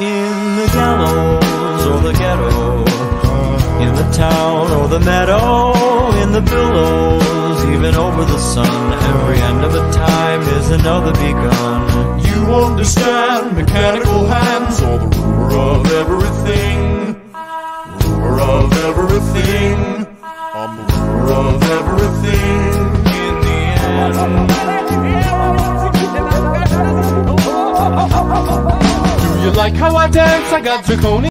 In the gallows or the ghetto, in the town or the meadow, in the billows, even over the sun, every end of a time is another begun. You understand mechanical hands or the ruler of everything. Ruler of everything. I'm the ruler of everything. In the end, like how I dance? I got zirconia.